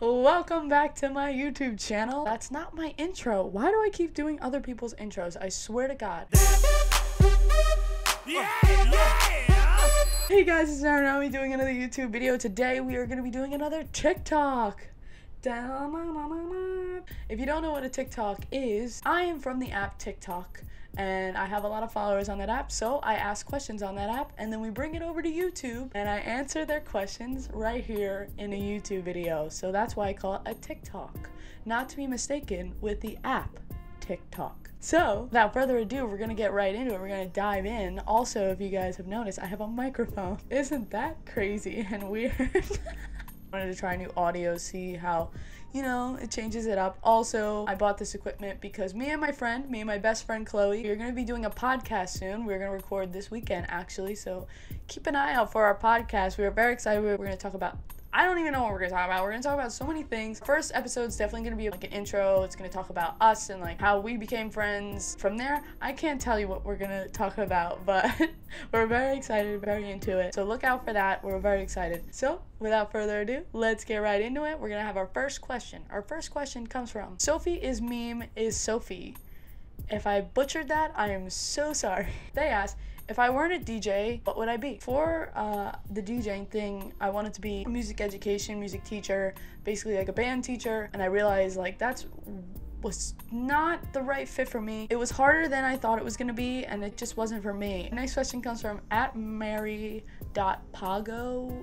Welcome back to my YouTube channel. That's not my intro. Why do I keep doing other people's intros? I swear to God. Yeah, yeah. Hey guys, it's Narunomi doing another YouTube video. Today we are going to be doing another Tik Talk. If you don't know what a Tik Talk is, I am from the app TikTok and I have a lot of followers on that app. So I ask questions on that app and then we bring it over to YouTube and I answer their questions right here in a YouTube video. So that's why I call it a Tik Talk, not to be mistaken with the app TikTok. So, without further ado, we're gonna get right into it. We're gonna dive in. Also, if you guys have noticed, I have a microphone. Isn't that crazy and weird? wanted to try new audio, see how, you know, it changes it up. Also, I bought this equipment because me and my friend, me and my best friend Chloe, we're going to be doing a podcast soon. We're going to record this weekend actually, so keep an eye out for our podcast. We are very excited. We're going to talk about I don't even know what we're gonna talk about. We're gonna talk about so many things. First episode's definitely gonna be like an intro. It's gonna talk about us and like how we became friends. From there, I can't tell you what we're gonna talk about, but we're very excited, very into it. So look out for that. We're very excited. So without further ado, let's get right into it. We're gonna have our first question. Our first question comes from Sophie is meme is Sophie. If I butchered that, I am so sorry. They ask, if I weren't a DJ, what would I be? For uh, the DJing thing, I wanted to be a music education, music teacher, basically like a band teacher, and I realized like that's was not the right fit for me. It was harder than I thought it was gonna be, and it just wasn't for me. Next question comes from at Mary.pago.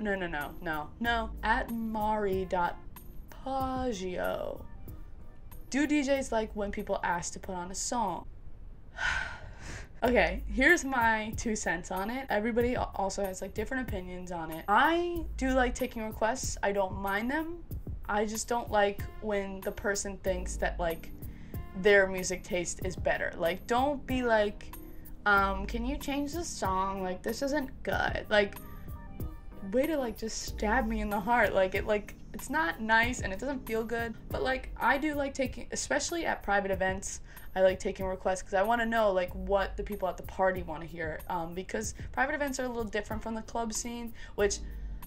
No, no, no, no, no. At Mari.pagio. Do DJs like when people ask to put on a song? Okay, here's my two cents on it. Everybody also has like different opinions on it. I do like taking requests. I don't mind them. I just don't like when the person thinks that like their music taste is better. Like don't be like um can you change the song? Like this isn't good. Like way to like just stab me in the heart. Like it like it's not nice and it doesn't feel good. But like I do like taking especially at private events I like taking requests because I want to know like what the people at the party want to hear. Um, because private events are a little different from the club scene, which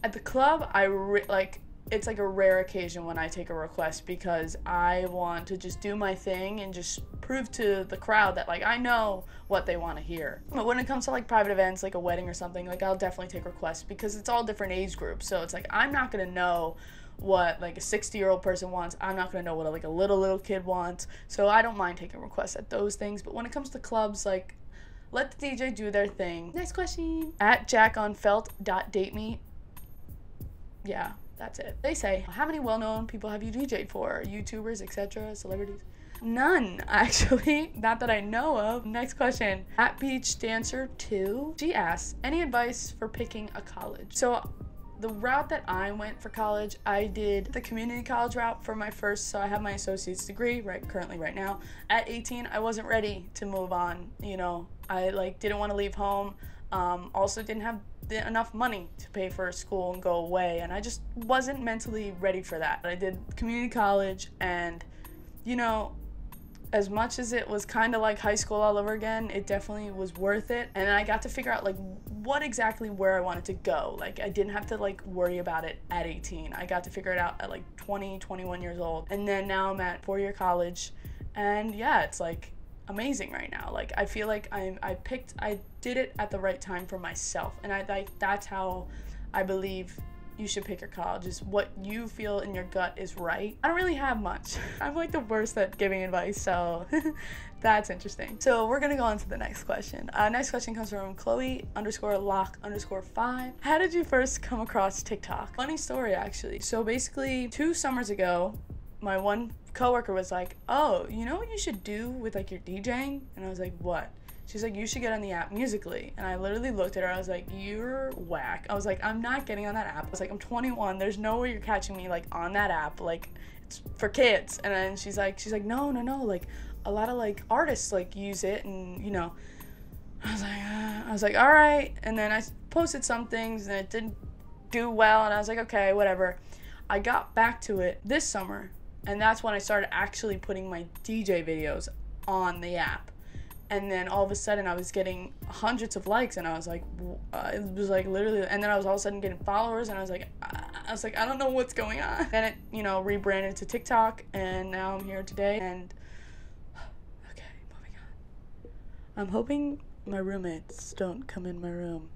at the club I re- like it's like a rare occasion when I take a request because I want to just do my thing and just prove to the crowd that like I know what they want to hear. But when it comes to like private events, like a wedding or something, like I'll definitely take requests because it's all different age groups. So it's like I'm not gonna know what like a 60 year old person wants i'm not going to know what like a little little kid wants so i don't mind taking requests at those things but when it comes to clubs like let the dj do their thing next question at jack on felt dot date me yeah that's it they say how many well-known people have you dj'd for youtubers etc celebrities None, actually. Not that I know of. Next question. At Beach Dancer 2, she asks, any advice for picking a college? So the route that I went for college, I did the community college route for my first, so I have my associate's degree right currently right now. At 18, I wasn't ready to move on. You know, I like didn't want to leave home. Um, also didn't have enough money to pay for school and go away, and I just wasn't mentally ready for that. I did community college, and you know, as much as it was kind of like high school all over again, it definitely was worth it. And I got to figure out like what exactly where I wanted to go. Like I didn't have to like worry about it at 18. I got to figure it out at like 20, 21 years old. And then now I'm at four year college and yeah, it's like amazing right now. Like I feel like I'm I picked I did it at the right time for myself. And I like that's how I believe you should pick your college is what you feel in your gut is right. I don't really have much. I'm like the worst at giving advice, so that's interesting. So we're gonna go on to the next question. Uh, next question comes from Chloe underscore lock underscore five. How did you first come across TikTok? Funny story actually. So basically, two summers ago, my one coworker was like, "Oh, you know what you should do with like your DJing?" And I was like, "What?" She's like, you should get on the app Musical.ly. And I literally looked at her. I was like, you're whack. I was like, I'm not getting on that app. I was like, I'm 21. There's no way you're catching me like on that app. Like, it's for kids. And then she's like, she's like, no, no, no. Like, a lot of like artists like use it, and you know. I was like, uh, I was like, all right. And then I posted some things, and it didn't do well. And I was like, okay, whatever. I got back to it this summer, and that's when I started actually putting my DJ videos on the app and then all of a sudden I was getting hundreds of likes, and I was like, uh, it was like literally, and then I was all of a sudden getting followers, and I was like, I was like, I don't know what's going on. Then it, you know, rebranded to TikTok, and now I'm here today, and okay, moving on. I'm hoping my roommates don't come in my room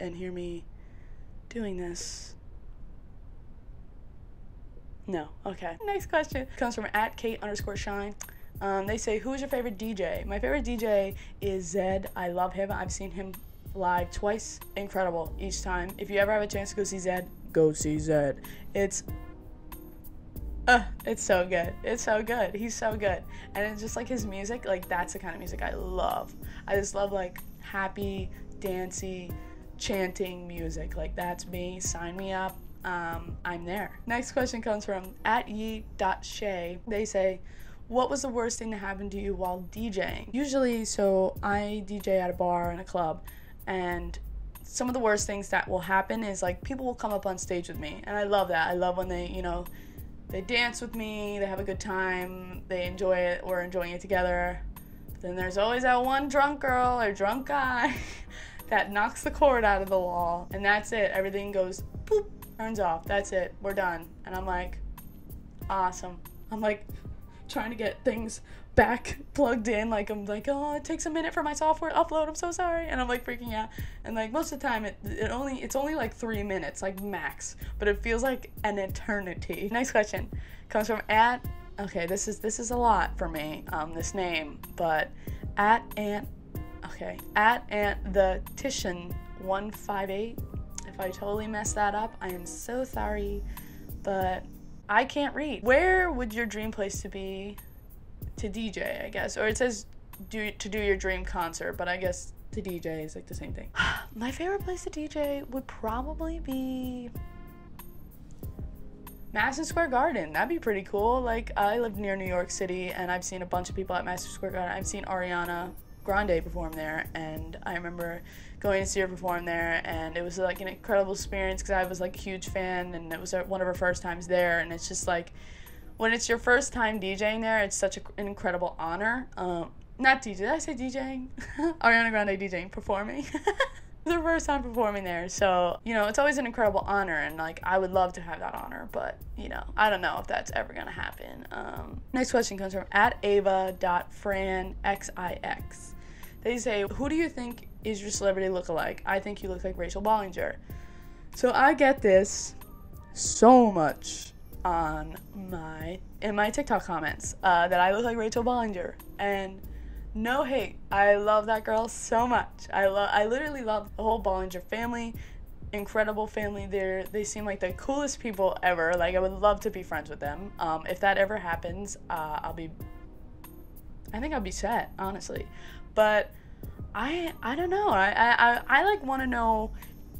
and hear me doing this. No. Okay. Next question comes from at Kate underscore shine. Um, they say, Who is your favorite DJ? My favorite DJ is Zedd. I love him. I've seen him live twice. Incredible each time. If you ever have a chance to go see Zedd, go see Zedd. It's uh, it's so good. It's so good. He's so good. And it's just like his music, like that's the kind of music I love. I just love like happy, dancey, chanting music. Like that's me. Sign me up. Um, I'm there. Next question comes from at ye.shay. They say, what was the worst thing to happen to you while DJing? Usually, so I DJ at a bar and a club, and some of the worst things that will happen is like people will come up on stage with me, and I love that. I love when they, you know, they dance with me, they have a good time, they enjoy it, we're enjoying it together. But then there's always that one drunk girl or drunk guy that knocks the cord out of the wall, and that's it. Everything goes boop, turns off. That's it. We're done. And I'm like, awesome. I'm like, trying to get things back plugged in. Like I'm like, oh, it takes a minute for my software to upload. I'm so sorry, and I'm like freaking out. And like most of the time, it it only it's only like three minutes, like max, but it feels like an eternity. Next question comes from at. Okay, this is this is a lot for me. Um, this name, but at Aunt. Okay, at Aunt the Titian one five eight. If I totally messed that up, I am so sorry, but I can't read. Where would your dream place to be to DJ, I guess? Or it says do to do your dream concert, but I guess to DJ is like the same thing. My favorite place to DJ would probably be Madison Square Garden. That'd be pretty cool. Like I live near New York City and I've seen a bunch of people at Madison Square Garden. I've seen Ariana Grande perform there and I remember going to see her perform there and it was like an incredible experience because I was like a huge fan and it was one of her first times there and it's just like when it's your first time DJing there it's such an incredible honor. Um, not DJ did I say DJing? Ariana Grande DJing performing. The first time performing there so you know it's always an incredible honor and like I would love to have that honor but you know I don't know if that's ever gonna happen. Um, next question comes from at ava.franxix they say who do you think is your celebrity look-alike? I think you look like Rachel Bollinger. So I get this so much on my in my TikTok comments uh, that I look like Rachel Bollinger, and no hate. I love that girl so much. I love. I literally love the whole Bollinger family. Incredible family. They they seem like the coolest people ever. Like I would love to be friends with them. Um, if that ever happens, uh, I'll be. I think I'll be set, honestly, but I I don't know. I I, I like want to know.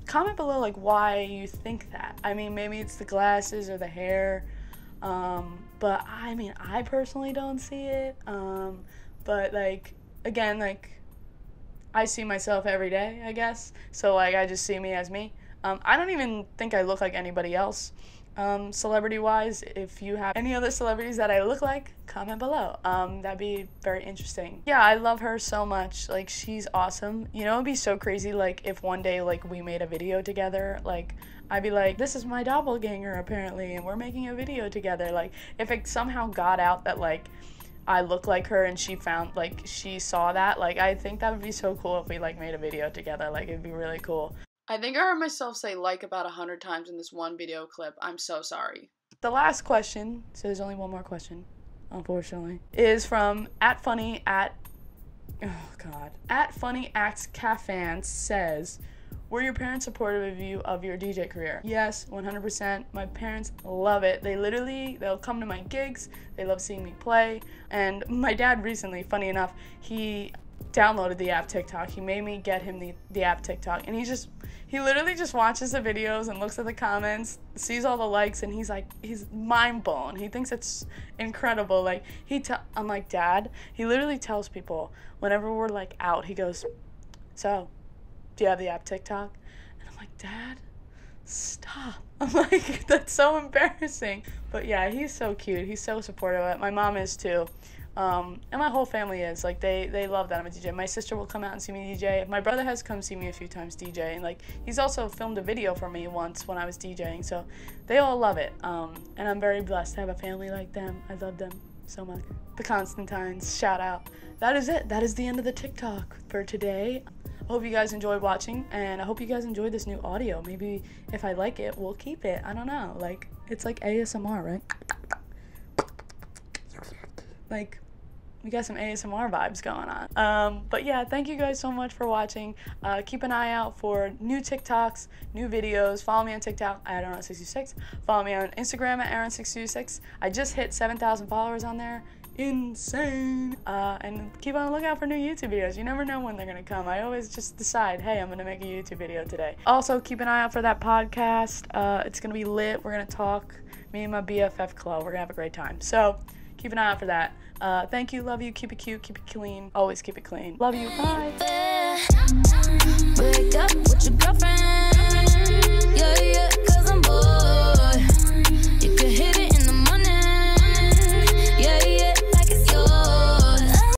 Comment below like why you think that. I mean, maybe it's the glasses or the hair, um, but I mean, I personally don't see it. Um, but like again, like I see myself every day, I guess. So like I just see me as me. Um, I don't even think I look like anybody else um, celebrity wise. If you have any other celebrities that I look like, comment below. Um, that'd be very interesting. Yeah, I love her so much. Like, she's awesome. You know, it'd be so crazy, like, if one day, like, we made a video together, like, I'd be like, this is my doppelganger, apparently, and we're making a video together. Like, if it somehow got out that, like, I look like her and she found like she saw that like I think that would be so cool if we like made a video together like it'd be really cool. I think I heard myself say like about a hundred times in this one video clip. I'm so sorry. The last question, so there's only one more question, unfortunately, is from at funny at oh god at funny acts cafan says. Were your parents supportive of you of your DJ career? Yes, 100%. My parents love it. They literally they'll come to my gigs. They love seeing me play. And my dad recently, funny enough, he downloaded the app TikTok. He made me get him the, the app TikTok and he just he literally just watches the videos and looks at the comments, sees all the likes, and he's like, he's mind blown. He thinks it's incredible. Like he, i I'm like, Dad. He literally tells people whenever we're like out, he goes, "So, do you have the app TikTok?" And I'm like, Dad, stop. I'm like, that's so embarrassing. But yeah, he's so cute. He's so supportive. My mom is too. Um, and my whole family is like they they love that I'm a DJ. My sister will come out and see me DJ. My brother has come see me a few times DJ, and like he's also filmed a video for me once when I was DJing. So they all love it. Um, and I'm very blessed to have a family like them. I love them so much. The Constantines, shout out. That is it. That is the end of the Tik Talk for today. I hope you guys enjoyed watching, and I hope you guys enjoyed this new audio. Maybe if I like it, we'll keep it. I don't know. Like it's like ASMR, right? Like we got some ASMR vibes going on. Um, but yeah, thank you guys so much for watching. Uh, keep an eye out for new TikToks, new videos. Follow me on TikTok at Aaron66. Follow me on Instagram at Aaron626. I just hit 7,000 followers on there. Insane. Uh, and keep on the lookout for new YouTube videos. You never know when they're going to come. I always just decide, hey, I'm going to make a YouTube video today. Also, keep an eye out for that podcast. Uh, it's going to be lit. We're going to talk. Me and my BFF Chloe. We're going to have a great time. So, keep an eye out for that. Uh, thank you, love you, keep it cute, keep it clean, always keep it clean. Love you, bye.